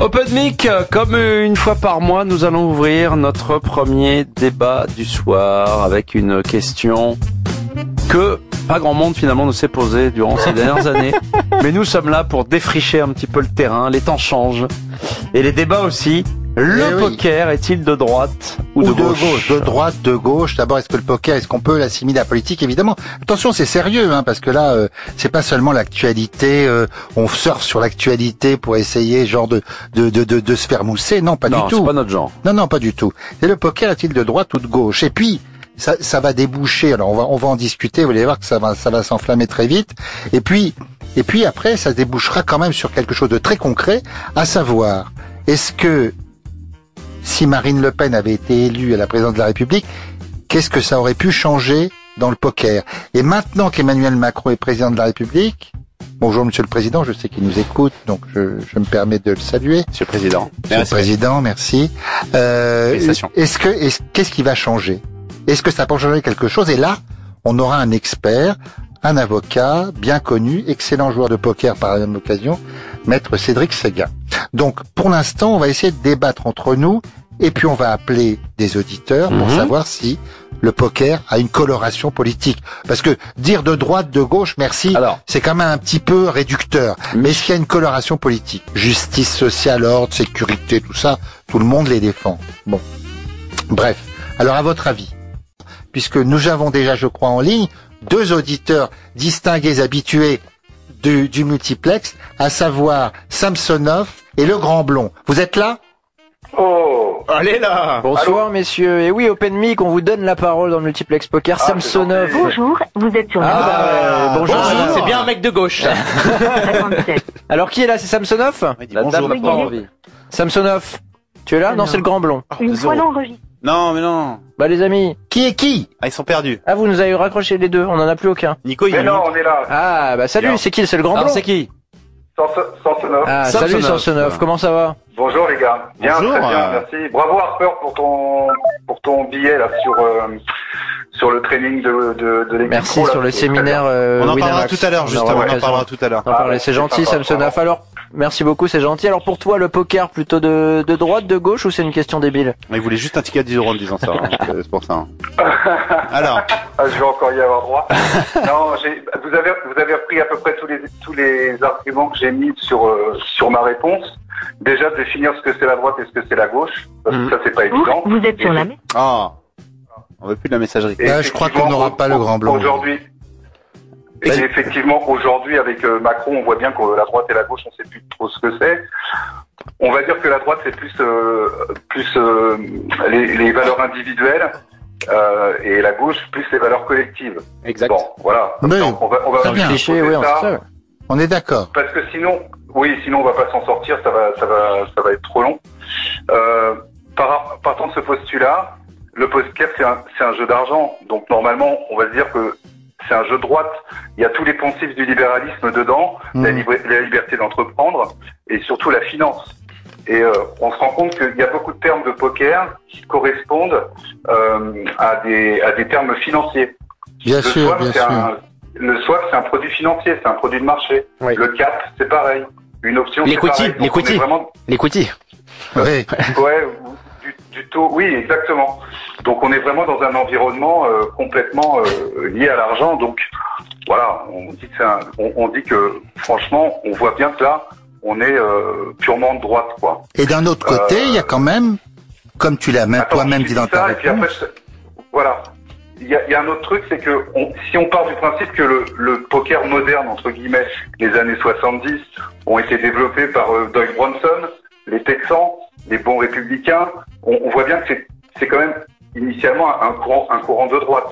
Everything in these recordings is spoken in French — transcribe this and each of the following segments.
Open Mic, comme une fois par mois, nous allons ouvrir notre premier débat du soir avec une question que pas grand monde finalement ne s'est posée durant ces dernières années. Mais nous sommes là pour défricher un petit peu le terrain, les temps changent. Et les débats aussi. Le Eh oui. poker est-il de droite ou, Ou de, gauche, De droite, de gauche. D'abord, est-ce que le poker, est-ce qu'on peut l'assimiler à la politique Évidemment. Attention, c'est sérieux, hein, parce que là, euh, c'est pas seulement l'actualité. euh, on surfe sur l'actualité pour essayer, genre, de de, de, de, de se faire mousser. Non, pas Non, du c'est tout. pas notre genre. Non, non, pas du tout. Et le poker est-il de droite ou de gauche? Et puis, ça, ça va déboucher. Alors, on va, on va en discuter. Vous allez voir que ça va, ça va s'enflammer très vite. Et puis, et puis après, ça débouchera quand même sur quelque chose de très concret, à savoir, est-ce que si Marine Le Pen avait été élue à la présidence de la République, qu'est-ce que ça aurait pu changer dans le poker? Et maintenant qu'Emmanuel Macron est président de la République, bonjour Monsieur le Président, je sais qu'il nous écoute, donc je, je me permets de le saluer. Monsieur le Président. Monsieur le Président, merci. Euh, est-ce que, est-ce- qu'est-ce qui va changer? Est-ce que ça peut changer quelque chose? Et là, on aura un expert, un avocat bien connu, excellent joueur de poker par la même occasion, maître Cédric Séguin. Donc, pour l'instant, on va essayer de débattre entre nous, et puis on va appeler des auditeurs pour Mhm. savoir si le poker a une coloration politique. Parce que dire de droite, de gauche, merci, c'est quand même un petit peu réducteur. Mais est-ce qu'il y a une coloration politique Justice sociale, ordre, sécurité, tout ça, tout le monde les défend. Bon. Bref. Alors, à votre avis, puisque nous avons déjà, je crois, en ligne, deux auditeurs distingués, habitués du, du multiplex, à savoir Samsonov et le Grand Blond. Vous êtes là? Oh allez là Bonsoir messieurs, et oui Open Mic, on vous donne la parole dans le multiplex poker, Ah, Samsonov. Bonjour, vous êtes sur Ah, la bah, euh, bonjour. c'est bien un mec de gauche. 57. Alors qui est là, c'est Samsonov? La dame envie. Samsonov, tu es là? Non, c'est le grand blond. Une fois l'enregistré. Non, mais non. Bah les amis, Qui est qui? Ah, ils sont perdus. ah vous nous avez raccroché les deux, on en a plus aucun. Nico, il Mais est non, on est là. Ah bah salut, c'est qui C'est le grand blond? c'est qui? Sans, sans sonore. Ah Samsonov. salut Samsonov, comment ça va? Bonjour les gars. Bien, Bonjour, très bien, euh. merci. Bravo Harper pour ton pour ton billet là sur euh, sur le training de de, de l'équipe Merci pro, là, sur le séminaire euh, On en parlera Winamax. tout à l'heure, On justement. On en parlera tout à l'heure. Ah c'est gentil Samsonov. vraiment. Alors, merci beaucoup, c'est gentil. Alors pour toi, le poker plutôt de, de droite, de gauche ou c'est une question débile Il voulait juste un ticket à 10 euros en disant ça. hein. C'est pour ça. hein. Alors, Ah, je vais encore y avoir droit. non, j'ai, vous avez, vous avez repris à peu près tous les, tous les arguments que j'ai mis sur, euh, sur ma réponse. Déjà, définir ce que c'est la droite et ce que c'est la gauche. Parce que Mhm. ça, c'est pas Vous, évident. vous êtes sur la ah, on veut plus de la messagerie. Là, je crois qu'on n'aura pas le grand blanc. Aujourd'hui. Et effectivement, aujourd'hui, avec euh, Macron, on voit bien que la droite et la gauche, on sait plus trop ce que c'est. On va dire que la droite, c'est plus, euh, plus euh, les, les valeurs individuelles, euh, et la gauche, plus les valeurs collectives. Exact. Bon, voilà. Mais Donc, on va, on va cliché, oui, on ça. On est d'accord. Parce que sinon, oui, sinon on va pas s'en sortir, ça va, ça va, ça va être trop long. Euh, par, partant de ce postulat, le poker c'est un, c'est un jeu d'argent, donc normalement on va se dire que c'est un jeu de droite. Il y a tous les poncifs du libéralisme dedans, la, libre- la liberté d'entreprendre et surtout la finance. Et euh, on se rend compte qu'il y a beaucoup de termes de poker qui correspondent euh, à des à des termes financiers. Bien Le sûr, swap, bien c'est sûr. un- le swap, c'est un produit financier, c'est un produit de marché. Oui. Le cap, c'est pareil. Une option, c'est L'equity, pareil. L'equity. Vraiment, L'equity. Oui. ouais, du, du taux, oui, exactement. Donc on est vraiment dans un environnement euh, complètement euh, lié à l'argent. Donc voilà, on dit que un- on, on dit que franchement, on voit bien que là, on est euh, purement de droite, quoi. Et d'un autre côté, il y a quand même, comme tu l'as même toi-même dit dans ta après, voilà. Il y a, il y a un autre truc, c'est que on- si on part du principe que le, le poker moderne, entre guillemets, les années 70, ont été développés par euh, Doug Bronson, les Texans, les bons républicains, on, on voit bien que c'est- quand même initialement un courant, un courant de droite.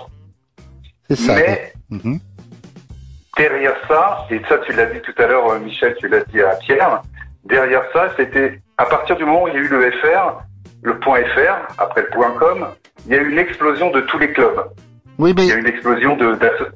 c'est ça. Mais Mhm. derrière ça, et ça tu l'as dit tout à l'heure, euh, Michel, tu l'as dit à Pierre, derrière ça, c'était à partir du moment où il y a eu le FR, le point .fr, après le point .com, il y a eu une explosion de tous les clubs. Oui, mais Il y a eu une explosion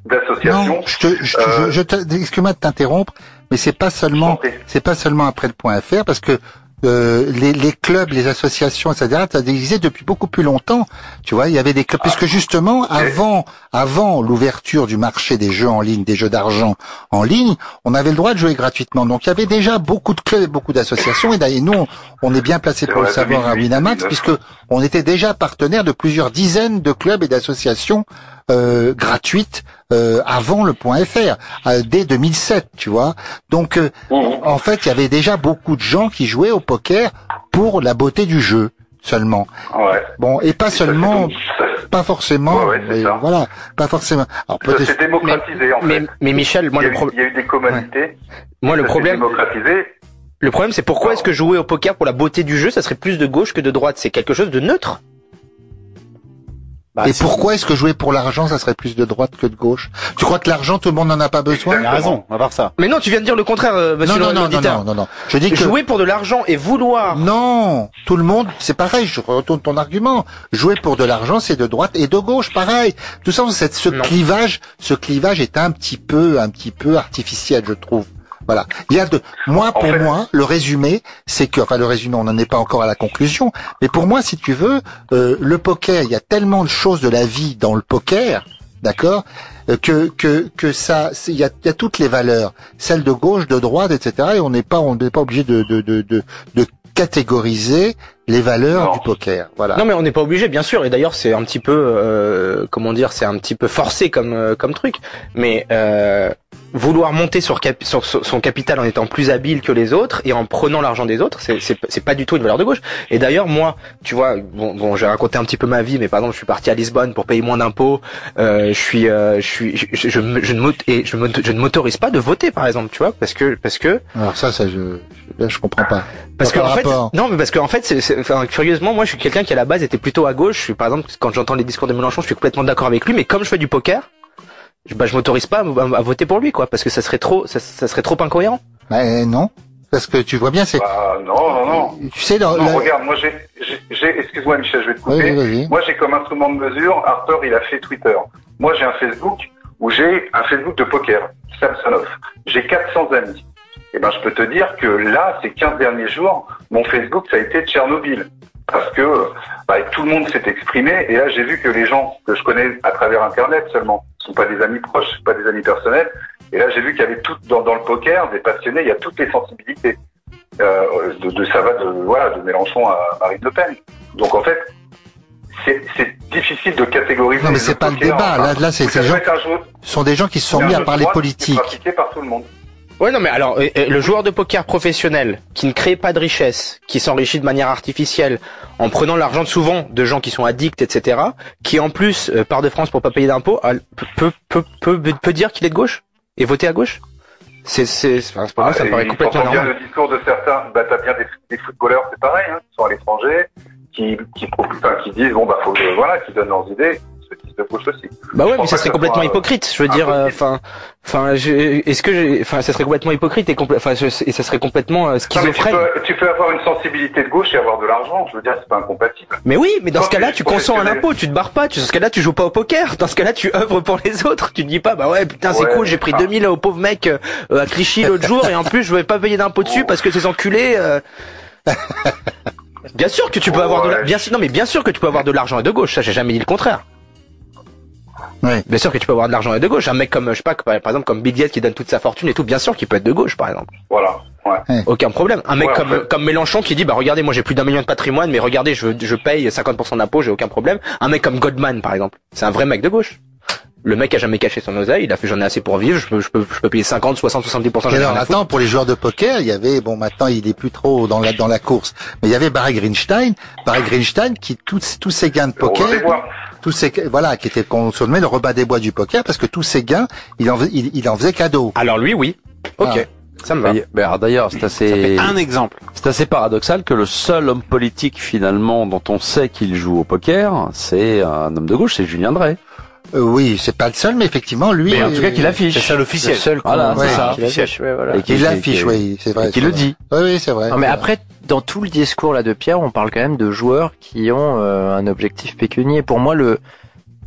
d'associations. je te, je, Euh, je, je te- excuse-moi de t'interrompre, mais c'est pas seulement, c'est pas seulement après le point FR, parce que euh, les, les clubs, les associations, etc. Ça existait depuis beaucoup plus longtemps. Tu vois, il y avait des clubs puisque justement avant, avant l'ouverture du marché des jeux en ligne, des jeux d'argent en ligne, on avait le droit de jouer gratuitement. Donc il y avait déjà beaucoup de clubs et beaucoup d'associations. Et d'ailleurs, nous, on est bien placé pour le savoir à 2008, Winamax 2009. puisque on était déjà partenaire de plusieurs dizaines de clubs et d'associations euh, gratuites euh, avant le point .fr, euh, dès 2007, tu vois. Donc euh, en fait, il y avait déjà beaucoup de gens qui jouaient au poker pour la beauté du jeu seulement. Ouais. Bon, et pas seulement, ça- pas forcément, Ouais, ouais, c'est mais ça. voilà, pas forcément. Alors Ça s'est peut-être, démocratisé en Mais, fait. mais Michel, moi il, y le, a eu, pro- il y a eu des commodités. moi le problème, démocratisé. le problème c'est pourquoi est-ce que jouer au poker pour la beauté du jeu, ça serait plus de gauche que de droite? C'est quelque chose de neutre. Bah, et pourquoi est-ce que jouer pour l'argent, ça serait plus de droite que de gauche? Tu crois que l'argent, tout le monde n'en a pas besoin? Il a raison, à part ça. Mais non, tu viens de dire le contraire, euh, monsieur non, non, non, non, non, non, non. Je dis que Jouer pour de l'argent et vouloir. Non, tout le monde, c'est pareil, je retourne ton argument. Jouer pour de l'argent, c'est de droite et de gauche, pareil. Tout ça, ce Non. clivage, ce clivage est un petit peu, un petit peu artificiel, je trouve. Voilà. Il y a de, moi, En pour fait- moi, le résumé, c'est que, enfin, le résumé, on n'en est pas encore à la conclusion, mais pour moi, si tu veux, euh, le poker, il y a tellement de choses de la vie dans le poker, d'accord, euh, que que que ça, il y a, il y a toutes les valeurs, celles de gauche, de droite, etc. Et on n'est pas, on n'est pas obligé de de de de, de catégoriser les valeurs Non. du poker. Voilà. Non mais on n'est pas obligé, bien sûr. Et d'ailleurs, c'est un petit peu, euh, comment dire, c'est un petit peu forcé comme euh, comme truc. Mais euh, vouloir monter sur, cap- sur sur son capital en étant plus habile que les autres et en prenant l'argent des autres, c'est pas du tout une valeur de gauche. Et d'ailleurs, moi, tu vois, bon, bon, j'ai raconté un petit peu ma vie, mais par exemple, je suis parti à Lisbonne pour payer moins d'impôts. Euh, je suis, euh, je suis, je, je, je, ne et je, ne m'autorise pas de voter, par exemple, tu vois, parce que parce que Alors ça, ça, je, je, là, je comprends pas. parce que en fait, non, mais parce que en fait, c'est- enfin, curieusement, moi, je suis quelqu'un qui à la base était plutôt à gauche. Je suis, par exemple, quand j'entends les discours de Mélenchon, je suis complètement d'accord avec lui. Mais comme je fais du poker, je, bah, je m'autorise pas à, voter pour lui, quoi, parce que ça serait trop, ça, ça serait trop incohérent. Ben, non, parce que tu vois bien, c'est, Bah, non, non, non. tu sais, dans, Non, la- regarde, moi j'ai, j'ai- j'ai, excuse-moi Michel, je vais te Oui, couper. oui. Moi j'ai comme instrument de mesure, Harper il a fait Twitter. Moi j'ai un Facebook où j'ai un Facebook de poker, Samsonov. J'ai 400 amis. Et ben je peux te dire que là, ces 15 derniers jours, mon Facebook ça a été Tchernobyl. Parce que bah, tout le monde s'est exprimé et là j'ai vu que les gens que je connais à travers Internet seulement sont pas des amis proches, pas des amis personnels. Et là j'ai vu qu'il y avait tout dans, dans le poker, des passionnés, il y a toutes les sensibilités. Euh, de, de ça va de voilà de Mélenchon à Marine Le Pen. Donc en fait, c'est difficile de catégoriser. Non, mais c'est pas le débat. en- Là, là, c'est gens, sont des gens qui se sont mis à parler politique. pratiqué par tout le monde. Ouais, non, mais alors, euh, le joueur de poker professionnel qui ne crée pas de richesse, qui s'enrichit de manière artificielle en prenant l'argent de souvent de gens qui sont addicts, etc., qui en plus euh, part de France pour pas payer d'impôts, ah, peut, peut, peut, peut, dire qu'il est de gauche et voter à gauche? C'est, c'est, enfin, moi, ça me Ah, paraît complètement t'entends bien normal. le discours de certains. Bah t'as bien des, des footballeurs, c'est pareil, hein, qui sont à l'étranger, qui qui, enfin, qui disent bon bah faut que- voilà, qui donnent leurs idées. Gauche aussi. Bah Je ouais, mais ça serait complètement soit, hypocrite. Je veux dire, euh, enfin, enfin, est-ce que, enfin, ça serait complètement hypocrite et je- et ça serait complètement euh, Non, mais tu, schizophrène. peux, tu peux avoir une sensibilité de gauche et avoir de l'argent. Je veux dire, c'est pas incompatible. Mais oui, mais dans ce cas-là, tu consens un professionnel. impôt, tu te barres pas. Tu, dans ce cas-là, tu joues pas au poker. Dans ce cas-là, tu œuvres pour les autres. Tu te dis pas, bah ouais, putain, c'est Ouais, cool, j'ai pris ah. 2000 au pauvre mec euh, à Clichy l'autre jour et en plus, je vais pas payer d'impôt dessus parce que ces enculés. euh, Bien sûr que tu peux avoir de la... Bien sûr non mais bien sûr que tu peux avoir de l'argent et de gauche ça j'ai jamais dit le contraire. Bien sûr que tu peux avoir de l'argent et de gauche un mec comme je sais pas par exemple comme Bill Gates qui donne toute sa fortune et tout bien sûr qu'il peut être de gauche par exemple. Voilà. Ouais. Aucun problème. Un mec Ouais, en comme, fait. comme Mélenchon qui dit, bah regardez, moi j'ai plus d'un million de patrimoine, mais regardez, je, je paye 50% d'impôts, j'ai aucun problème. Un mec comme Goldman, par exemple. C'est un vrai mec de gauche. Le mec a jamais caché son oseille, il a fait j'en ai assez pour vivre, je peux, je peux, je peux payer 50, 60, 70%. Et j'en ai alors attends, pour les joueurs de poker, il y avait bon maintenant il est plus trop dans la dans la course, mais il y avait Barry Greenstein, Barry Greenstein qui tous tous ses gains de poker. Tous ses voilà qui était qu'on surnommait le rebat des bois du poker parce que tous ses gains il en il, il en faisait cadeau. Alors lui, oui. Ok. Ah. Ça me va. D'ailleurs, c'est Ça assez, fait un exemple. c'est assez paradoxal que le seul homme politique finalement dont on sait qu'il joue au poker, c'est un homme de gauche, c'est Julien Drey. Euh, oui, c'est pas le seul, mais effectivement lui. Mais en tout cas, qu'il affiche. C'est ça l'officiel. Le seul Voilà, c'est ça. qu'il affiche, ouais, voilà. Et qui- Il qui- l'affiche, oui, c'est vrai. Et qui c'est le dit. Oui, oui, c'est vrai. Non, mais après, dans tout le discours là de Pierre, on parle quand même de joueurs qui ont euh, un objectif pécunier. Pour moi, le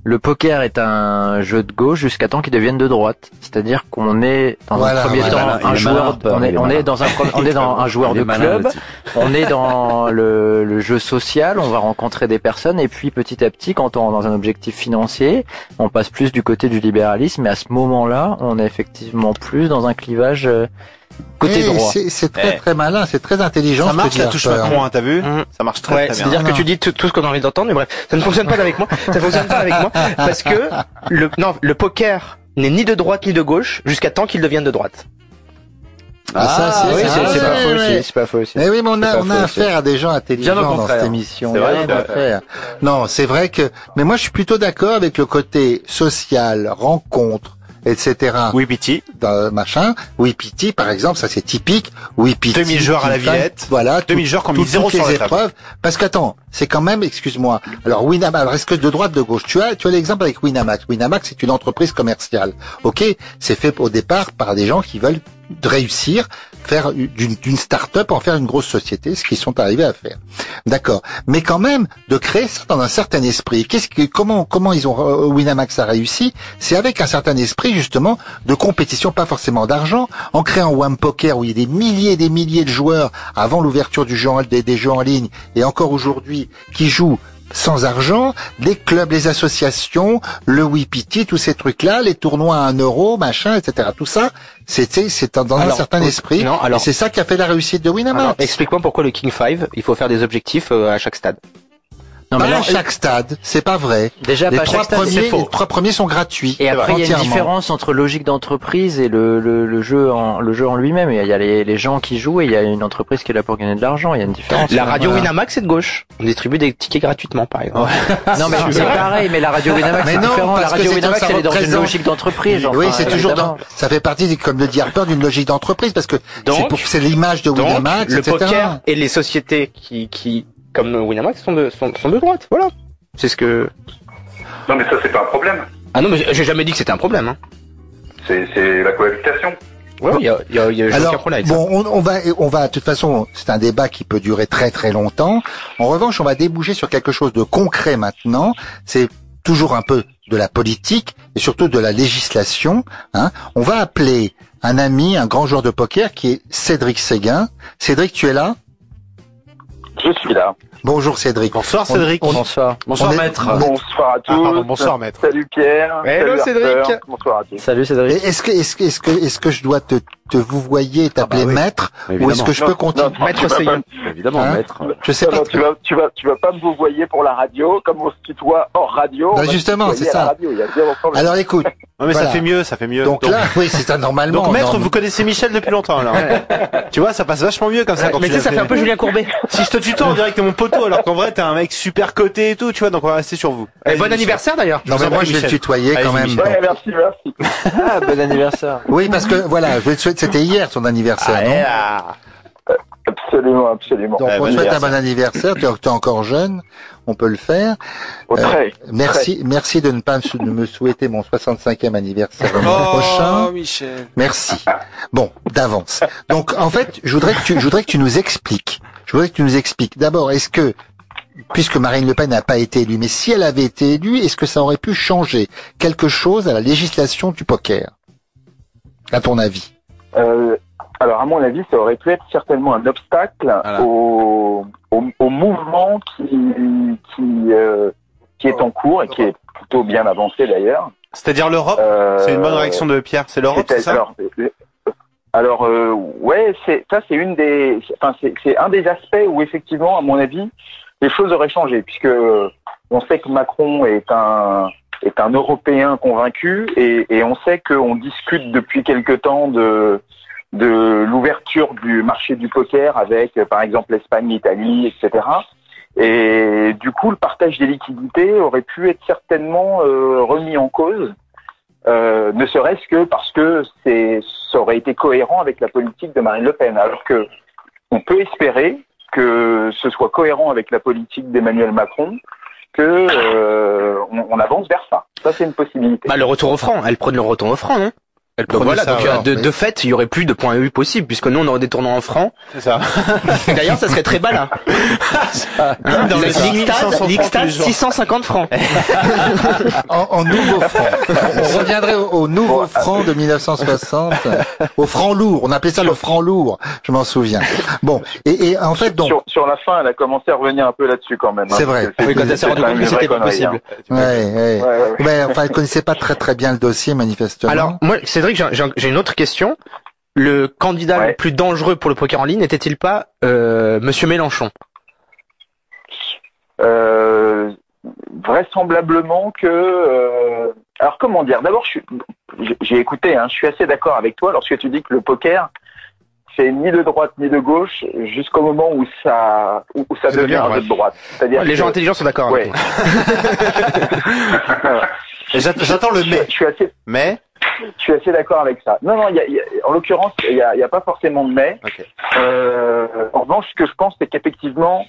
Le poker est un jeu de gauche jusqu'à temps qu'il devienne de droite. C'est-à-dire qu'on est dans Voilà, un premier temps malin, un joueur, malin, on est, on est dans un, pre- on est dans un joueur de club. On est dans le, le jeu social, on va rencontrer des personnes et puis petit à petit, quand on est dans un objectif financier, on passe plus du côté du libéralisme. Et à ce moment-là, on est effectivement plus dans un clivage euh, côté droit. c'est- C'est très Eh. très malin, c'est très intelligent. Ça marche la touche. Macron, hein, t'as vu Mhm. Ça marche très Ouais, très bien. c'est-à-dire que tu dis tout, tout ce qu'on a envie d'entendre, mais bref, ça ne fonctionne pas avec moi. Ça ne fonctionne pas avec moi parce que le non, le poker n'est ni de droite ni de gauche jusqu'à temps qu'il devienne de droite. Ah, ça, c'est- oui, pas faux aussi. C'est pas faux aussi. Eh oui, mais on a, on a affaire à des gens intelligents dans cette émission. C'est vrai, Rien tout à à fait. faire. Non, c'est vrai que, mais moi je suis plutôt d'accord avec le côté social, rencontre, etc. Oui, Piti. Dans machin. Wipiti, par exemple, ça c'est typique. Wipiti. 2000 joueurs à la Villette. Voilà. 2000 joueurs qui ont mis toutes- zéro sur les épreuves. Parce qu'attends, c'est quand même, excuse-moi. Alors Winamax, alors est-ce que de droite, de gauche Tu as, tu as l'exemple avec Winamax. Winamax, c'est une entreprise commerciale. Ok, c'est fait au départ par des gens qui veulent réussir, faire d'une start-up en faire une grosse société, ce qu'ils sont arrivés à faire. D'accord. Mais quand même, de créer ça dans un certain esprit. Qu'est-ce que, comment, comment ils ont, euh, Winamax a réussi? C'est avec un certain esprit, justement, de compétition, pas forcément d'argent, en créant One Poker où il y a des milliers et des milliers de joueurs avant l'ouverture du jeu des, des jeux en ligne et encore aujourd'hui qui jouent sans argent, les clubs, les associations, le Wipiti, tous ces trucs-là, les tournois à un euro, machin, etc. Tout ça, c'était, c'est dans un certain esprit. non, alors- c'est ça qui a fait la réussite de Winamax. Explique-moi pourquoi le King 5, il faut faire des objectifs euh, à chaque stade. Non, pas mais à chaque stade, c'est pas vrai. déjà, Les pas trois, chaque stade, premiers, les trois premiers sont gratuits. Et après, il y a une différence entre logique d'entreprise et le, le, le jeu en le jeu en lui-même. Il y a, les, les gens qui jouent et il y a une entreprise qui est là pour gagner de l'argent. Il y a une différence. La radio voilà. Winamax est de gauche. On distribue des tickets gratuitement, par exemple. Non, mais c'est pareil. Mais la radio Winamax c'est différent. La radio Winamax elle est dans une logique d'entreprise. oui, enfin, c'est toujours dans, ça fait partie, comme le dit Harper, d'une logique d'entreprise parce que c'est Donc- pour, c'est l'image de Donc, Winamax, le etc. poker et les sociétés qui, qui comme Winamax, sont de, sont, sont de droite. Voilà. C'est ce que. Non, mais ça, c'est pas un problème. Ah non, mais j'ai jamais dit que c'était un problème. Hein. C'est c'est la cohabitation. Ouais, il y a, il y a, il y a j'ai aucun Alors, problème avec ça. bon, on, on va, on va, de toute façon, c'est un débat qui peut durer très très longtemps. En revanche, on va déboucher sur quelque chose de concret maintenant. C'est toujours un peu de la politique et surtout de la législation. Hein. On va appeler un ami, un grand joueur de poker qui est Cédric Séguin. Cédric, tu es là? Je suis là. Bonjour Cédric. Bonsoir On- Cédric. on- Bonsoir. Bonsoir est- maître. Bonsoir à tous. Ah, pardon, bonsoir maître. Salut Pierre. Hello, Salut Cédric. Arthur. Bonsoir à tous. Salut Cédric. Est-ce que, est-ce que, est-ce que, est-ce que je dois te, te vous t'appeler Ah bah oui. maître ou est-ce que je peux continuer? non, Maître Seyon. Évidemment, Hein? maître. Je sais pas- pas. non, tu vas, tu vas, tu vas pas me vous voyer pour la radio, comme on se tutoie hors radio. Justement, c'est ça. radio, il y a zéro problème. Alors écoute, Non, mais ça fait mieux, ça fait mieux. donc là, oui, c'est ça normalement. donc maître, non, vous connaissez Michel depuis longtemps alors. tu vois, ça passe vachement mieux comme ça quand mais tu tu sais, ça l'appelles. fait un peu Julien Courbet. Si je te tutoie, on dirait que t'es mon poteau, alors qu'en vrai, t'es un mec super coté et tout, tu vois, donc on va rester sur vous. Et bon Michel. anniversaire d'ailleurs. Non, mais moi, je vais le Michel. tutoyer quand même. Ouais, merci, merci. Ah, bon anniversaire. Oui, parce que voilà, je vais te souhaiter, c'était hier son anniversaire, Allez, non? Absolument, absolument. Donc Eh, on te souhaite un bon anniversaire, tu es encore jeune, on peut le faire. Au Euh, très. Merci, merci de ne pas me sou- de me souhaiter mon 65e anniversaire le mois prochain. Oh, Michel. Merci. Bon, d'avance. Donc en fait, je voudrais que tu, je voudrais que tu nous expliques. Je voudrais que tu nous expliques. D'abord, est-ce que puisque Marine Le Pen n'a pas été élue, mais si elle avait été élue, est-ce que ça aurait pu changer quelque chose à la législation du poker? À ton avis? Euh, alors, à mon avis, ça aurait pu être certainement un obstacle Voilà. au, au, au mouvement qui, qui, euh, qui est en cours et qui est plutôt bien avancé d'ailleurs. C'est-à-dire l'Europe Euh, C'est une bonne réaction de Pierre, c'est l'Europe, c'est ça Alors, euh, alors euh, ouais, c'est ça, c'est une des, enfin, c'est c'est un des aspects où effectivement, à mon avis, les choses auraient changé, puisque on sait que Macron est un est un Européen convaincu et, et on sait qu'on discute depuis quelque temps de de l'ouverture du marché du poker avec, euh, par exemple, l'Espagne, l'Italie, etc. Et du coup, le partage des liquidités aurait pu être certainement euh, remis en cause, euh, ne serait-ce que parce que ça aurait été cohérent avec la politique de Marine Le Pen. Alors que on peut espérer que ce soit cohérent avec la politique d'Emmanuel Macron, que on avance vers ça. Ça, c'est une possibilité. Bah, le retour au franc. Elle prône le retour au franc, non? Elle Donc voilà, ça, donc euh, alors, de, oui. de fait, il y aurait plus de points EU possible, puisque nous, on aurait des tournants en francs. C'est ça. D'ailleurs, ça serait très malin. Hein, Dans les L'Ixtad, 6500 francs l'Ixtad, tous les jours. 650 francs. En, en nouveau franc. On reviendrait au, au nouveau franc de 1960, au franc lourd. On appelait ça le franc lourd. Je m'en souviens. Bon, et, et en fait, donc, sur, sur la fin, elle a commencé à revenir un peu là-dessus quand même. hein, C'est vrai. Oui, quand elle s'est c'est rendue quand compte même que c'était pas possible. hein. ouais, ouais. Ouais, ouais, ouais. Ouais, enfin, elle connaissait pas très très bien le dossier manifestement. Alors, moi, Cédric, j'ai- une autre question. Le candidat Ouais. le plus dangereux pour le poker en ligne n'était-il pas euh, Monsieur Mélenchon? Euh, vraisemblablement que. euh, alors comment dire? D'abord, suis- j'ai écouté. Hein, je suis assez d'accord avec toi lorsque tu dis que le poker c'est ni de droite ni de gauche jusqu'au moment où ça où, où ça Ça devient devient, un ouais. jeu de droite. C'est-à-dire Les que- gens intelligents sont d'accord Ouais. J'attends le je, mais. je suis assez Mais. Je suis assez d'accord avec ça. Non, non, y a, y a- en l'occurrence, il n'y a, a pas forcément de mais. Euh, en revanche, ce que je pense, c'est qu'effectivement,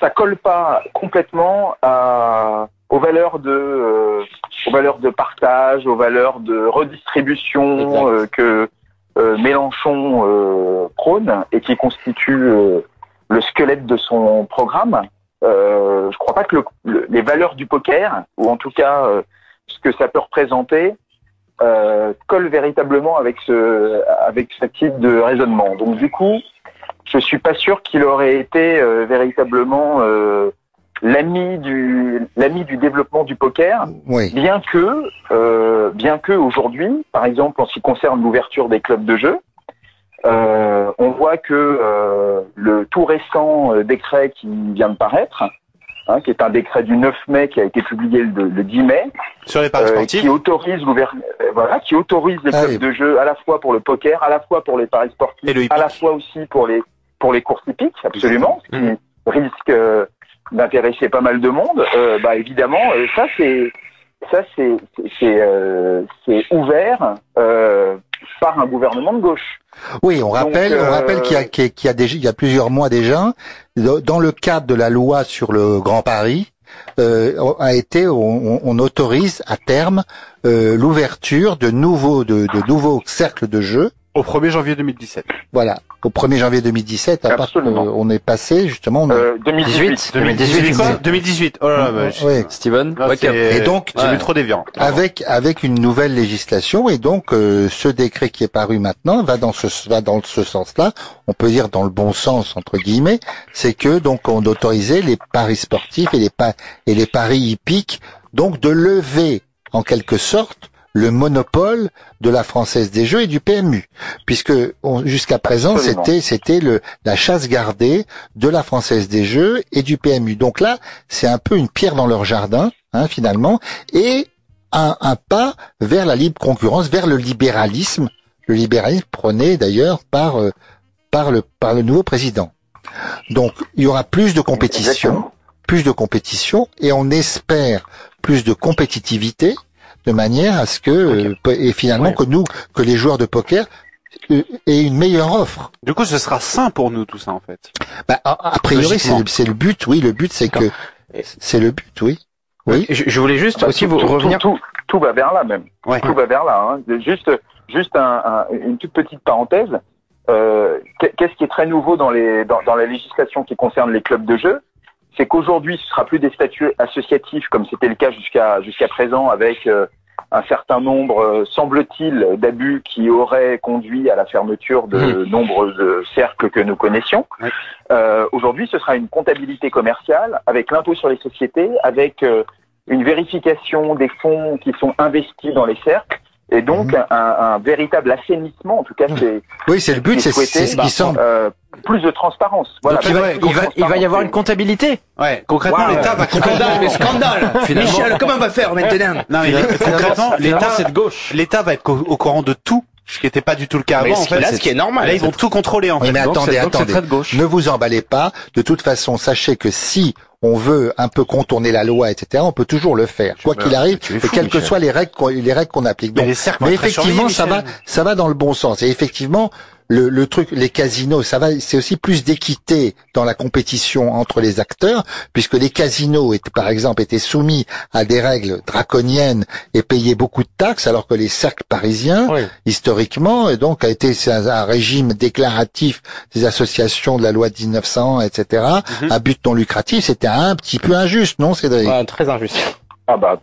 ça colle pas complètement à, aux valeurs de, euh, aux valeurs de partage, aux valeurs de redistribution euh, que euh, Mélenchon euh, prône et qui constitue euh, le squelette de son programme. Euh, je crois pas que le- le- les valeurs du poker, ou en tout cas euh, ce que ça peut représenter, euh, colle véritablement avec ce avec ce type de raisonnement. Donc du coup, je suis pas sûr qu'il aurait été euh, véritablement euh, l'ami du l'ami du développement du poker, oui. bien que euh, bien que aujourd'hui, par exemple en ce qui concerne l'ouverture des clubs de jeu, euh, on voit que euh, le tout récent décret qui vient de paraître, hein, qui est un décret du 9 mai qui a été publié le, le 10 mai, Sur les paris euh, sportifs. qui autorise euh, voilà, qui autorise les Ah clubs oui. de jeu à la fois pour le poker, à la fois pour les paris sportifs, le à la fois aussi pour les pour les courses hippiques, absolument, ce qui Mhm. risque euh, d'intéresser pas mal de monde. Euh, bah évidemment, euh, ça c'est ça c'est c'est- c'est euh, c'est ouvert euh, par un gouvernement de gauche. Oui, on rappelle, euh, on rappelle qu'il y a, qu'il y déjà, il y a plusieurs mois déjà, dans le cadre de la loi sur le Grand Paris, euh, a été, on, on autorise à terme euh, l'ouverture de nouveaux, de, de nouveaux cercles de jeux. Au 1er janvier 2017. Voilà, au 1er janvier 2017, à part on est passé justement. on Euh, 2018. 2018 quoi 2018. Oh là là, bah, je- oui. Steven. Et donc, j'ai ouais. vu trop déviant. avec avec une nouvelle législation et donc euh, ce décret qui est paru maintenant va dans ce va dans ce sens-là. On peut dire dans le bon sens entre guillemets, c'est que donc on autorisait les paris sportifs et les pa- et les paris hippiques donc de lever en quelque sorte le monopole de la Française des Jeux et du PMU, puisque jusqu'à présent c'était c'était le la chasse gardée de la Française des Jeux et du PMU. Donc là, c'est un peu une pierre dans leur jardin, hein, finalement, et un, un pas vers la libre concurrence, vers le libéralisme, le libéralisme prôné d'ailleurs par euh, par le par le nouveau président. Donc il y aura plus de compétition, Exactement. plus de compétition, et on espère plus de compétitivité, de manière à ce que euh, pe- et finalement Ouais. que nous, que les joueurs de poker euh, aient une meilleure offre. Du coup, ce sera sain pour nous tout ça en fait. Bah, a, a priori, c'est le, but. Oui, le but, c'est que c'est le but. Oui. Oui. Je, je voulais juste Bah, aussi tout, vous tout- revenir. Tout, tout, tout va vers là même. Ouais. Tout va vers là. Hein. Juste, juste un, un- une toute petite parenthèse. Euh, qu'est- Qu'est-ce qui est très nouveau dans, les, dans, dans la législation qui concerne les clubs de jeu? C'est qu'aujourd'hui, ce sera plus des statuts associatifs comme c'était le cas jusqu'à jusqu'à présent avec euh, un certain nombre, euh, semble-t-il, d'abus qui auraient conduit à la fermeture de nombre de cercles que nous connaissions. Euh, Aujourd'hui, ce sera une comptabilité commerciale avec l'impôt sur les sociétés, avec euh, une vérification des fonds qui sont investis dans les cercles et donc Mhm. un, un véritable assainissement. En tout cas, c'est Oui, c'est le but. C'est ce qui semble. euh, plus de transparence. Voilà. Donc, il va- Plus de Il va, il va y avoir une transparence. comptabilité. Ouais, concrètement, Wow. l'État va Scandale, mais scandale Finalement- Michel, comment on va faire maintenant Non, mais concrètement, l'État, c'est de gauche. l'État va être au, courant de tout, ce qui n'était pas du tout le cas Mais avant. En fait, là, C'est- ce qui est normal. là, ils vont tout contrôler en Oui, fait. mais Donc, attendez, attendez. Ne vous emballez pas. De toute façon, sachez que si on veut un peu contourner la loi, etc., on peut toujours le faire, quoi qu'il arrive, et fou, quelles que soient les règles, qu'on- les règles qu'on applique. Mais Donc, les mais très effectivement, ça va, ça va dans le bon sens. Et effectivement, le, le truc, les casinos, ça va, c'est aussi plus d'équité dans la compétition entre les acteurs, puisque les casinos, étaient, par exemple, étaient soumis à des règles draconiennes et payaient beaucoup de taxes, alors que les cercles parisiens, Oui. historiquement, et donc a été un, un régime déclaratif des associations de la loi de 1900, etc., Mhm. à but non lucratif, c'était un petit peu injuste, non, Cédric? Ouais, très injuste. Ah bah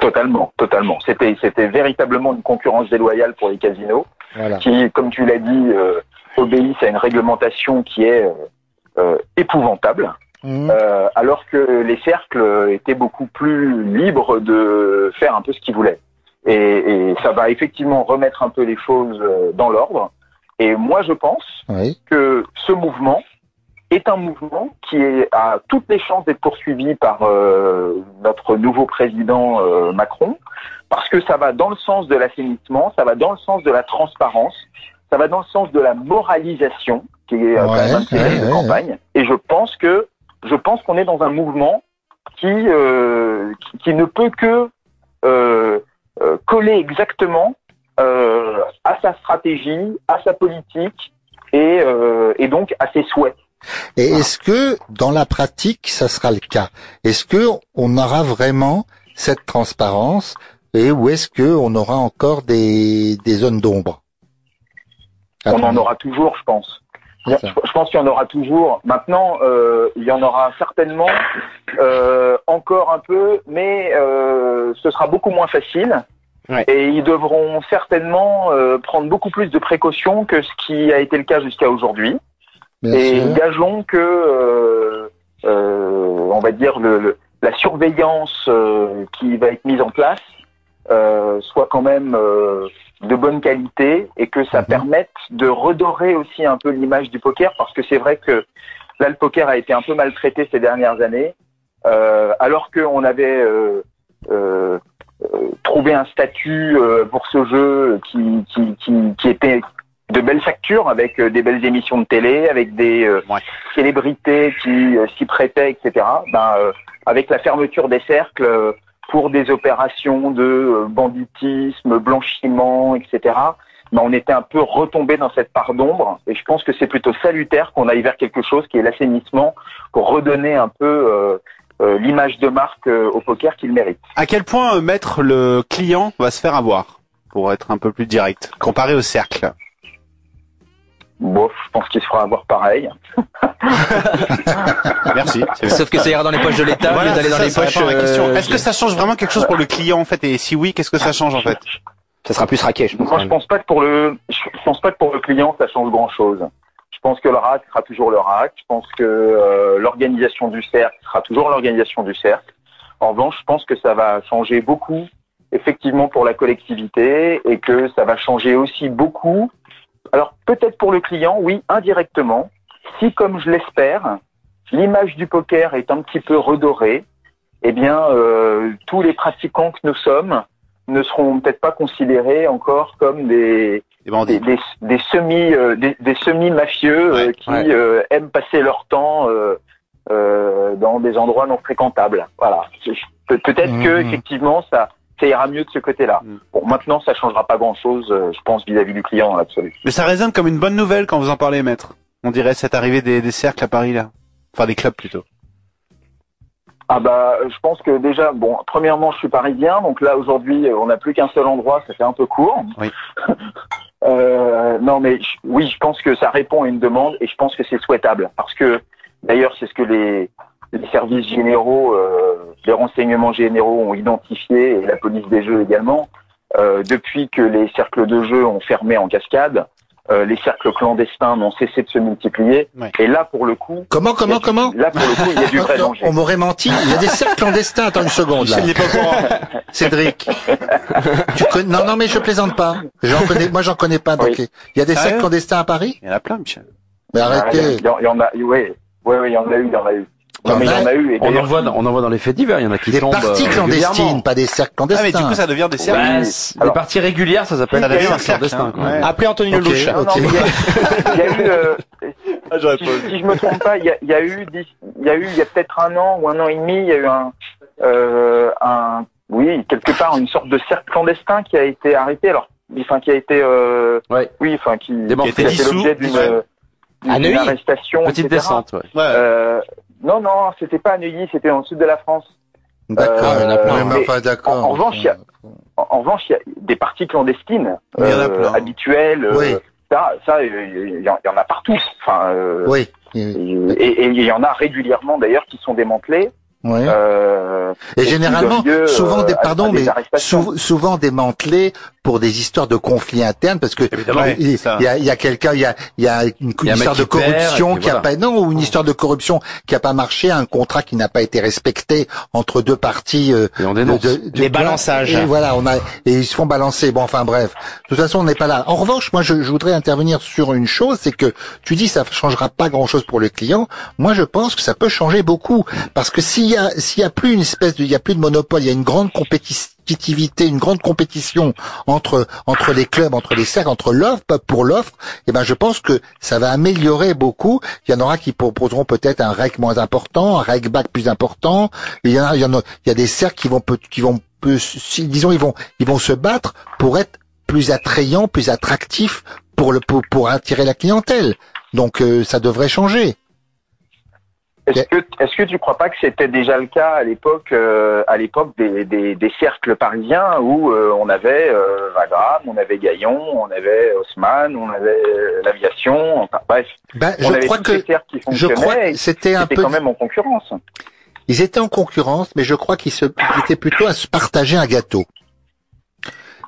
totalement, totalement. C'était c'était véritablement une concurrence déloyale pour les casinos, Voilà. qui, comme tu l'as dit, euh, obéissent à une réglementation qui est euh, euh, épouvantable. Euh, alors que les cercles étaient beaucoup plus libres de faire un peu ce qu'ils voulaient. Et, et ça va effectivement remettre un peu les choses dans l'ordre. Et moi, je pense Oui. que ce mouvement est un mouvement qui est, a toutes les chances d'être poursuivi par euh, notre nouveau président euh, Macron, parce que ça va dans le sens de l'assainissement, ça va dans le sens de la transparence, ça va dans le sens de la moralisation, qui est euh, quand même un ouais, de ouais, campagne. Et je pense que je pense qu'on est dans un mouvement qui euh, qui, qui ne peut que euh, euh, coller exactement à sa stratégie, à sa politique et, et donc à ses souhaits. Et est-ce que dans la pratique, ça sera le cas? Est-ce que on aura vraiment cette transparence et ou est-ce que on aura encore des, des zones d'ombre? On en aura toujours, je pense. Je, pense qu'il y en aura toujours. Maintenant, euh, il y en aura certainement euh, encore un peu, mais euh, ce sera beaucoup moins facile. Ouais. Et ils devront certainement prendre beaucoup plus de précautions que ce qui a été le cas jusqu'à aujourd'hui. Et sûr. gageons que, on va dire, le, le- la surveillance qui va être mise en place euh, soit quand même euh, de bonne qualité et que ça Mhm. permette de redorer aussi un peu l'image du poker parce que c'est vrai que là le poker a été un peu maltraité ces dernières années euh, alors qu'on avait euh, euh, euh, trouvé un statut euh, pour ce jeu qui, qui, qui, qui était de belles factures avec des belles émissions de télé, avec des euh, Ouais. célébrités qui euh, s'y prêtaient, etc. Ben, euh, avec la fermeture des cercles pour des opérations de euh, banditisme, blanchiment, etc. Ben, on était un peu retombé dans cette part d'ombre et je pense que c'est plutôt salutaire qu'on aille vers quelque chose qui est l'assainissement pour redonner un peu euh, euh, l'image de marque euh, au poker qu'il mérite. À quel point mettre le client va se faire avoir pour être un peu plus direct, comparé au cercle? Bon, je pense qu'il se fera avoir pareil. Merci. Sauf que ça ira dans les poches de l'État au Voilà, lieu d'aller dans ça, les ça poches. euh, Est-ce que ça change vraiment quelque chose pour le client en fait? Et si oui, qu'est-ce que ça change en fait? Ça sera plus raqué, je pense. Moi, je pense pas que pour le, je pense pas que pour le client ça change grand chose. Je pense que le RAC sera toujours le RAC. Je pense que euh, l'organisation du cercle sera toujours l'organisation du cercle. En revanche, je pense que ça va changer beaucoup, effectivement, pour la collectivité et que ça va changer aussi beaucoup. Alors peut-être pour le client, oui, indirectement. Si, comme je l'espère, l'image du poker est un petit peu redorée, eh bien, euh, tous les pratiquants que nous sommes ne seront peut-être pas considérés encore comme des, Des semi euh, des, des semi mafieux Ouais, qui ouais. euh, aiment passer leur temps euh, euh, dans des endroits non fréquentables. Voilà. Pe- Peut-être Mhm. que effectivement ça ça ira mieux de ce côté-là. Mhm. Bon, maintenant ça changera pas grand-chose, euh, je pense, vis-à-vis du client dans l'absolu. Mais ça résonne comme une bonne nouvelle quand vous en parlez, maître. On dirait cette arrivée des, des cercles à Paris là. Enfin des clubs plutôt. Ah bah, je pense que déjà, bon, premièrement, je suis parisien, donc là aujourd'hui, euh, on n'a plus qu'un seul endroit, ça fait un peu court. Oui. Euh, non, mais je- oui, je pense que ça répond à une demande et je pense que c'est souhaitable parce que d'ailleurs, c'est ce que les, les services généraux, euh, les renseignements généraux ont identifié et la police des jeux également. Euh, depuis que les cercles de jeu ont fermé en cascade, euh, les cercles clandestins n'ont cessé de se multiplier. Ouais. Et là, pour le coup, Comment, comment, comment là pour le coup, il y a du vrai danger. On m'aurait menti. Il y a des cercles clandestins. Attends une seconde là. Pas. Cédric. tu connais... Non, non, mais je plaisante pas. J'en connais... Moi, j'en connais pas. Donc, Oui. il y a des Sérieux cercles clandestins à Paris? Il y en a plein, Michel. Mais Ah, arrêtez. Il y, en- il y en a, oui, oui, oui, il y en a eu, il y en a eu. Non, mais il y en a eu. Et On en voit, dans- on en voit dans les faits divers, il y en a qui Des tombent parties euh, clandestines, régulièrement. pas des cercles Ah mais clandestins. du coup ça devient des cercles. Bah, les Alors- parties régulières, ça s'appelle des un cercles cercle, clandestins. hein. quoi. Ouais. Appelez Anthony Ok. Lelouch. non, non, mais il y a, il y a eu, euh, Ah, si, si je me trompe pas, il y a, il y a eu, il y a eu, il y a peut-être un an ou un an et demi, il y a eu un, euh, un, oui, quelque part une sorte de cercle clandestin qui a été arrêté. Alors, enfin qui a été, euh, Ouais. oui, enfin qui, a fait Dissous. l'objet d'une arrestation, Petite etc. descente, ouais. Ouais. Euh, non, non, c'était pas à Neuilly, c'était dans le sud de la France. D'accord. Euh, il y en a plein. mais Ouais, mais enfin, d'accord. en- en revanche, il y a- En, en revanche, il y a des parties clandestines Oui, il y en a euh, plein. habituelles. euh, Oui. Ça, ça, il y, en- a partout. Enfin, euh, Oui. et, et il y en a régulièrement d'ailleurs qui sont démantelés. Oui. Euh, Et qui généralement, lieu, souvent des, pardon, à des mais souvent démantelés pour des histoires de conflits internes, parce que il y a, il y a quelqu'un, il y a, il y a une, y a histoire de corruption qui a voilà. pas, non, ou une histoire de corruption qui a pas marché, un contrat qui n'a pas été respecté entre deux parties. euh, Et on de- dénonce. de- de- Des balançages. Et voilà, on a, et ils se font balancer. Bon, enfin bref. De toute façon, on n'est pas là. En revanche, moi, je, je voudrais intervenir sur une chose, c'est que tu dis ça changera pas grand chose pour le client. Moi, je pense que ça peut changer beaucoup parce que s'il y a, s'il y a plus une espèce de, il y a plus de monopole, il y a une grande compétitivité, une grande compétition entre entre les clubs, entre les cercles, entre l'offre pour l'offre. Et ben, je pense que ça va améliorer beaucoup. Il y en aura qui proposeront peut-être un rec moins important, un rec back plus important. Il y en a, il y en a, il y a des cercles qui vont qui vont disons ils vont ils vont se battre pour être plus attrayants, plus attractifs pour le pour, pour attirer la clientèle. Donc euh, ça devrait changer. Est-ce que est-ce que tu crois pas que c'était déjà le cas à l'époque euh, à l'époque des, des, des cercles parisiens où euh, on avait euh, Wagram, on avait Gaillon, on avait Haussmann, on avait l'aviation, enfin bref, Ben, on je avait crois tous que cercles qui je crois que c'était un peu quand même en concurrence. ils étaient en concurrence, mais je crois qu'ils se ils étaient plutôt à se partager un gâteau.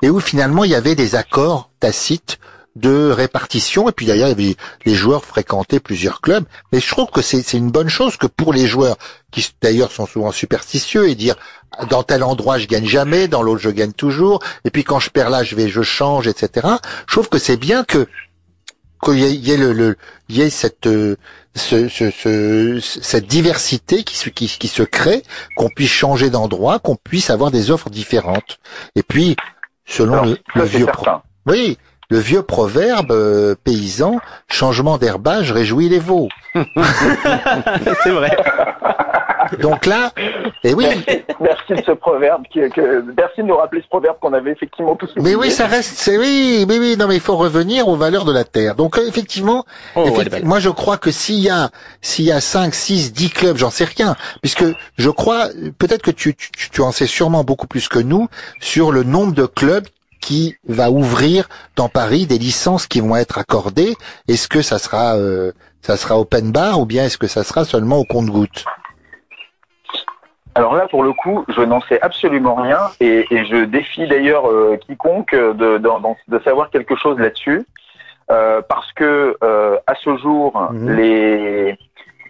Et où finalement il y avait des accords tacites de répartition. Et puis d'ailleurs les joueurs fréquentaient plusieurs clubs. Mais je trouve que c'est c'est une bonne chose que pour les joueurs qui d'ailleurs sont souvent superstitieux et dire dans tel endroit je gagne jamais dans l'autre je gagne toujours. Et puis quand je perds là je vais je change etc je trouve que c'est bien que qu'il y ait, le, le il y ait cette euh, ce, ce, ce- cette diversité qui se qui, qui se crée qu'on puisse changer d'endroit qu'on puisse avoir des offres différentes. Et puis selon Alors, le, le vieux pro- oui, le vieux proverbe euh, paysan, changement d'herbage réjouit les veaux. C'est vrai. Donc là, et oui, Merci de ce proverbe, qui, que, merci de nous rappeler ce proverbe qu'on avait effectivement tous mais oublié. oui, ça reste, c'est oui, oui, oui, non, mais il faut revenir aux valeurs de la terre. Donc euh, effectivement, Oh, ouais, moi je crois que s'il y a, s'il y a 5, 6, 10 clubs, j'en sais rien, puisque je crois, peut-être que tu, tu, tu en sais sûrement beaucoup plus que nous sur le nombre de clubs qui va ouvrir dans Paris des licences qui vont être accordées. Est-ce que ça sera, euh, ça sera open bar ou bien est-ce que ça sera seulement au compte-goutte Alors là, pour le coup, je n'en sais absolument rien et, et je défie d'ailleurs euh, quiconque de, de, de savoir quelque chose là-dessus, euh, parce que euh, à ce jour, Mhm. les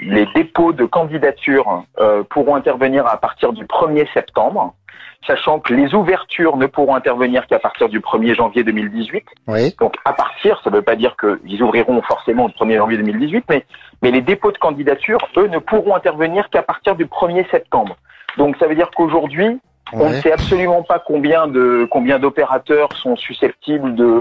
les dépôts de candidature euh, pourront intervenir à partir du 1er septembre, sachant que les ouvertures ne pourront intervenir qu'à partir du 1er janvier 2018. Oui. Donc à partir, ça ne veut pas dire qu'ils ouvriront forcément le 1er janvier 2018, mais, mais les dépôts de candidature, eux, ne pourront intervenir qu'à partir du 1er septembre. Donc ça veut dire qu'aujourd'hui, on ne sait absolument pas combien de combien d'opérateurs sont susceptibles de,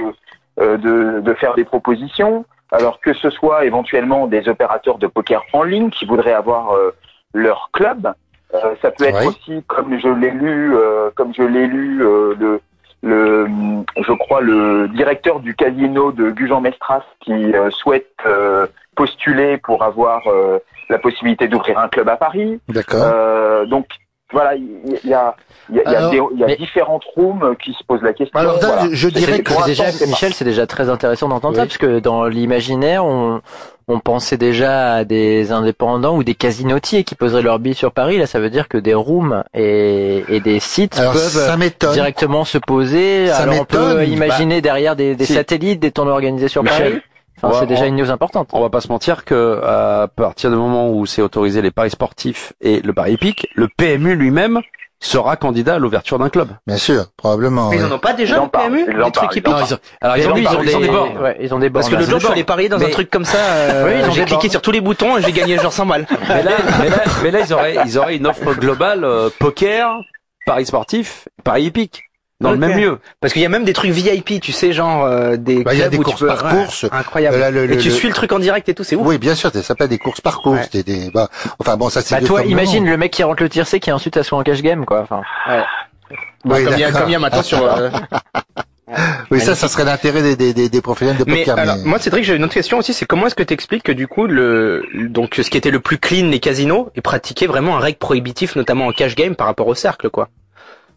euh, de de faire des propositions. Alors que ce soit éventuellement des opérateurs de poker en ligne qui voudraient avoir euh, leur club, Euh, ça peut être aussi comme je l'ai lu, euh, comme je l'ai lu euh, le le je crois le directeur du casino de Gujan-Mestras qui euh, souhaite euh, postuler pour avoir euh, la possibilité d'ouvrir un club à Paris. D'accord. Euh, donc voilà, il y, a, il y a, il y a Alors, des- il y a mais- différentes rooms qui se posent la question. Alors, voilà. je- je dirais que déjà, Michel, c'est déjà très intéressant d'entendre ça, parce que dans l'imaginaire, on, on pensait déjà à des indépendants ou des casinotiers qui poseraient leur billes sur Paris. Là, ça veut dire que des rooms et, et des sites Alors peuvent directement se poser. Ça Alors on peut imaginer derrière des, des si. satellites, des tournois organisés sur Michel, Paris. Enfin, on va- c'est déjà on- une news importante. On va pas se mentir que à partir du moment où c'est autorisé les paris sportifs et le pari hippique, le PMU lui-même sera candidat à l'ouverture d'un club. Bien sûr, probablement. Mais ils oui. en ont pas déjà le PMU Les trucs hippiques. Alors ils ont, des bornes. ouais, ils ont des bornes. Parce que là, le jour, je suis des allé parier dans un truc comme ça, euh, Oui, j'ai des cliqué sur tous les boutons et j'ai gagné genre 100 balles. Mais là, mais là, mais là, ils auraient, ils auraient une offre globale euh, poker, paris sportif, paris hippique dans le même lieu. Parce qu'il y a même des trucs VIP, tu sais, genre euh, des Bah, il y a clubs des où courses tu peux... par Ouais, course. Incroyable. Là, le- et le- tu le- suis le truc en direct et tout, c'est ouf. Oui, bien sûr, ça s'appelle des courses par course. Ouais. Des, des, bah, enfin bon, ça c'est Bah toi, imagine le mec qui rentre le tiercé qui ensuite s'assoit en cash game, quoi. Enfin, Oui, comme, il y a, d'accord. comme il y a maintenant sur... euh, Oui, ça, ça serait l'intérêt des, des, des, des professionnels de Mais poker. alors, mais- moi, Cédric, j'avais une autre question aussi, c'est comment est-ce que tu expliques que du coup, le, donc, ce qui était le plus clean, les casinos, est pratiqué vraiment un règle prohibitif, notamment en cash game par rapport au cercle, quoi?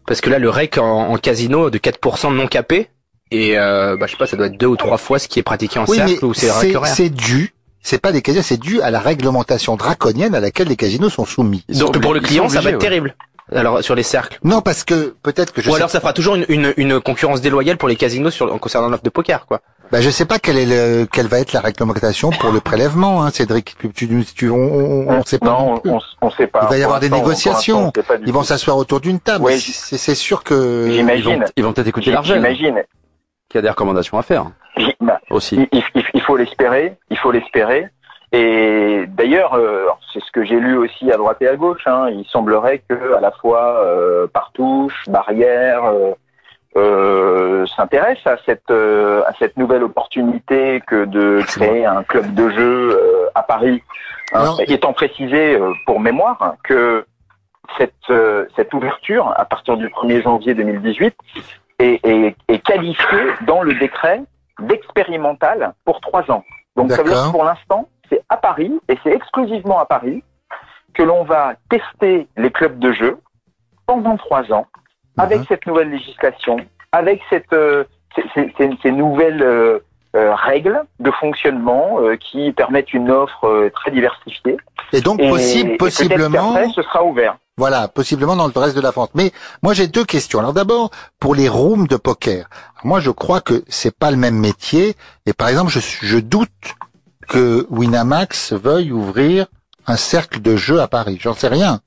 Parce que là, le rec en, en casino de 4% de non capé, et euh, bah, je sais pas, ça doit être deux ou trois fois ce qui est pratiqué en oui, mais cercle ou c'est c'est dû. C'est pas des casinos, c'est dû à la réglementation draconienne à laquelle les casinos sont soumis. Donc pour le client, ça va être ouais. terrible. Alors sur les cercles. Non, parce que peut-être que je Ou sais, alors ça fera toujours une, une, une concurrence déloyale pour les casinos sur, en concernant l'offre de poker, quoi. Bah, je sais pas quelle est le, quelle va être la réglementation pour le prélèvement, hein, Cédric. Tu, tu, tu- on, on, on sait pas. non on, on sait pas. Il va y avoir des négociations. Ils vont s'asseoir autour d'une table. Oui. C'est c'est sûr que. Ils J'imagine. vont, ils vont peut-être écouter l'argent, J'imagine. qui a des recommandations à faire bah, aussi. il, il- il- il faut l'espérer. Il faut l'espérer. Et d'ailleurs, euh, c'est ce que j'ai lu aussi à droite et à gauche. Hein, il semblerait que à la fois euh, Partouche, Barrière euh, euh, s'intéresse à cette euh, à cette nouvelle opportunité que de créer un club de jeu euh, à Paris. Hein, étant précisé euh, pour mémoire que cette euh, cette ouverture à partir du 1er janvier 2018 est, est, est qualifiée dans le décret d'expérimental pour trois ans. Donc ça veut dire que pour l'instant, c'est à Paris et c'est exclusivement à Paris que l'on va tester les clubs de jeu pendant trois ans avec Mhm. cette nouvelle législation, avec cette, euh, ces, ces- ces- nouvelles euh, euh, règles de fonctionnement euh, qui permettent une offre euh, très diversifiée. Et donc Et, possible, et possiblement. ce sera ouvert. Voilà, possiblement dans le reste de la France. Mais moi j'ai deux questions. Alors d'abord pour les rooms de poker. Moi je crois que c'est pas le même métier. Et par exemple je, je doute que Winamax veuille ouvrir un cercle de jeu à Paris. J'en sais rien.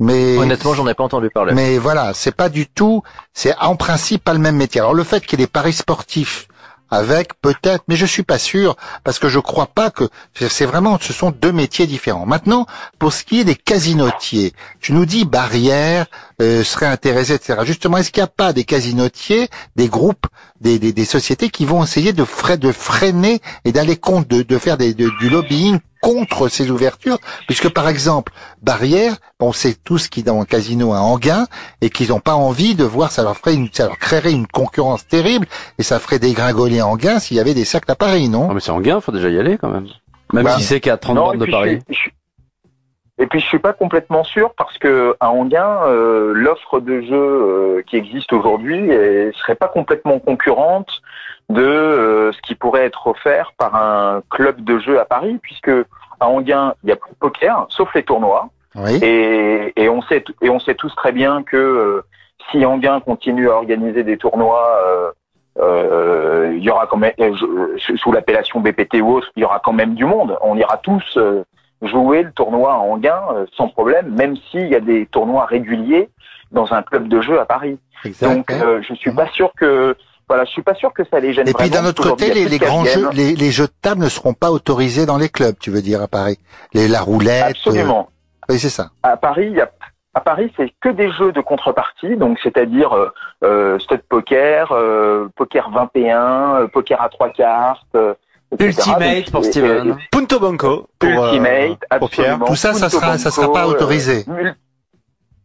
Mais Honnêtement, j'en ai pas entendu parler. mais voilà, c'est pas du tout, c'est en principe pas le même métier. Alors le fait qu'il y ait des paris sportifs avec peut-être, mais je suis pas sûr parce que je crois pas que c'est vraiment, ce sont deux métiers différents. Maintenant, pour ce qui est des casinotiers, tu nous dis barrière euh, serait intéressé, etc. Justement, est-ce qu'il n'y a pas des casinotiers, des groupes, des, des, des sociétés qui vont essayer de, de freiner et d'aller contre, de, de faire des, de- du lobbying contre ces ouvertures, puisque par exemple, Barrière, on sait tous qu'ils dans un casino à Anguin et qu'ils n'ont pas envie de voir, ça leur ferait une, ça leur créerait une concurrence terrible et ça ferait dégringoler Anguin s'il y avait des cercles à Paris, non? Ah, mais c'est en gain, faut déjà y aller quand même. Même Bah, si c'est qu'à 30 Non, bornes de je Paris. je Et puis je suis pas complètement sûr parce que à Anguin, euh, l'offre de jeu euh, qui existe aujourd'hui elle serait pas complètement concurrente de euh, ce qui pourrait être offert par un club de jeu à Paris, puisque à Anguin il y a plus de poker, sauf les tournois. Oui. Et, et on sait et on sait tous très bien que si Anguin continue à organiser des tournois, euh, il y aura quand même euh, sous l'appellation BPT ou autre, il y aura quand même du monde. On ira tous euh, jouer le tournoi à Anguin euh, sans problème, même s'il y a des tournois réguliers dans un club de jeu à Paris. Exact. Donc euh, je suis pas sûr que voilà, je suis pas sûr que ça les gêne et puis d'un autre côté, les, grands jeux, les, les jeux de table ne seront pas autorisés dans les clubs, tu veux dire à Paris. Les, la roulette. Absolument. euh, oui, c'est ça. à Paris, il y a, à Paris, c'est que des jeux de contrepartie, donc c'est-à-dire euh, euh, stud poker, euh, poker 21, euh, poker à trois cartes, euh. Ultimate pour Steven. Punto Banco. Pour, euh, Ultimate, pour Pierre. Tout ça, ça sera, ça sera pas euh, autorisé. mul-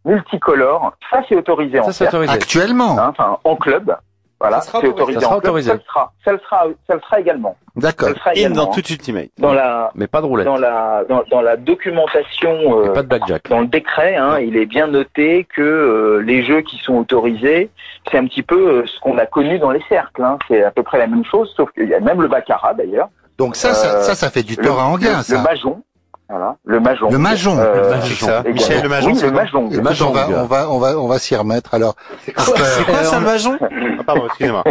multicolore, ça c'est autorisé en Ça, c'est cercle, autorisé. Actuellement. hein, enfin en club. Voilà, Ça sera c'est autorisé. Ça sera autorisé. ça le sera, ça le sera, ça le sera également. Ça D'accord. le sera In dans hein. tout Ultimate. Dans la, Mais pas de roulette. dans la, dans, dans la documentation euh, pas de blackjack. dans le décret, hein, il est bien noté que euh, les jeux qui sont autorisés, c'est un petit peu euh, ce qu'on a connu dans les cercles. Hein. C'est à peu près la même chose, sauf qu'il y a même le baccarat d'ailleurs. Donc ça, ça, Euh, ça, ça fait du tort à Anguin, le, le ça. mahjong, voilà, le mahjong. Le mahjong. Euh, C'est ça. Michel, le mahjong, Oui, c'est le quoi mahjong. Le mahjong, on va, on va, on va, on va s'y remettre. Alors, C'est quoi ça, le mahjong? Ah, Pardon, excusez-moi.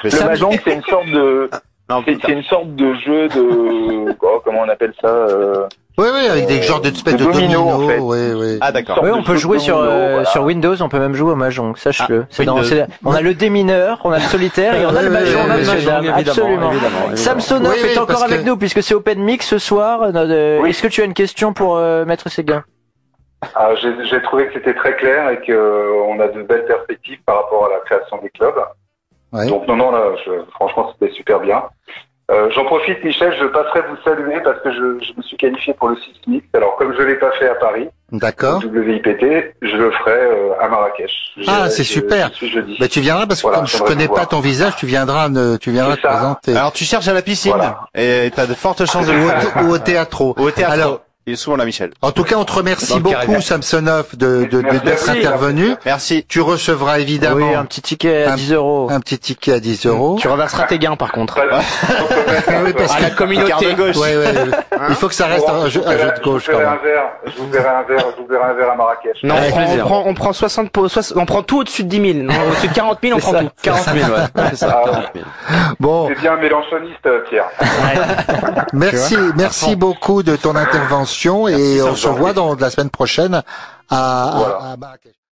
Plus Le mahjong, c'est une sorte de, tard. c'est une sorte de jeu de, oh, comment on appelle ça euh, oui, oui, avec des Euh, genres d'espèces de de domino, dominos. en fait. Oui, oui. Ah, d'accord. Oui, on peut jouer sur euh, voilà. sur Windows, on peut même jouer au mahjong, sache-le. Dans- c'est- on a le démineur, on a le solitaire et on a le mahjong, oui, oui, absolument. évidemment, évidemment. Samsonov Oui, oui, est encore avec que- nous puisque c'est Open Mix ce soir. Euh, Oui. Est-ce que tu as une question pour euh, Maître Séguin? Ah, J'ai j'ai trouvé que c'était très clair et qu'on a de belles perspectives par rapport à la création des clubs. Ouais. Donc non, non, là, je- franchement, c'était super bien. Euh, J'en profite, Michel, je passerai vous saluer parce que je, je me suis qualifié pour le sismique. Alors, comme je l'ai pas fait à Paris, D'accord. WIPT, je le ferai euh, à Marrakech. Ah, c'est je- super. jeudi. Bah, tu viendras parce que Voilà, comme je connais pas voir. ton visage, tu viendras, ne, tu viendras te présenter. Alors tu cherches à la piscine Voilà. et t'as de fortes chances de ou, le au, ou au théâtre. Au théâtre. Alors- il est souvent là, Michel. En tout cas, on te remercie beaucoup. Samsonov, de, d'être intervenu. Merci. Tu recevras évidemment Oui, un petit ticket à Un- 10 euros. un petit ticket à 10 euros. Tu reverseras tes gains par contre. Pas- Oui, parce À la communauté. Gauche. Ouais, ouais, ouais. Il faut que ça reste un jeu, un de gauche je vous quand verrai même. un verre. Je vous verrai un verre. Je vous verrai un verre à Marrakech. Non, Avec on, prend, on plaisir. prend, on prend 60, po- soix- on prend tout au-dessus de 10 000. Non, au-dessus de 40 000, on prend tout. 40 000, ouais. C'est ça, Ah. 40 000. Bon, C'est bien mélanchoniste, Pierre. merci, merci beaucoup de ton intervention et Merci, on se revoit dans la semaine prochaine à, à- Voilà. à Marrakech.